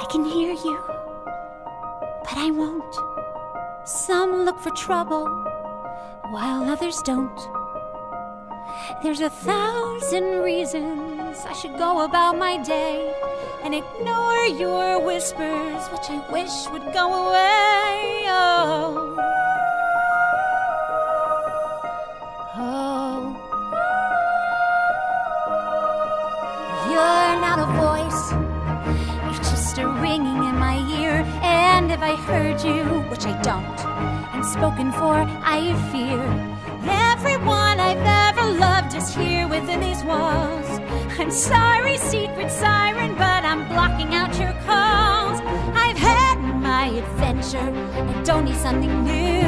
I can hear you, but I won't. Some look for trouble, while others don't. There's a thousand reasons I should go about my day and ignore your whispers, which I wish would go away. Oh. Oh. You're not a voice. You're just a ringing in my ear. And if I heard you, which I don't, and spoken for, I fear. Everyone I'm sorry, secret siren, but I'm blocking out your calls. I've had my adventure. I don't need something new.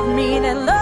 of me that go?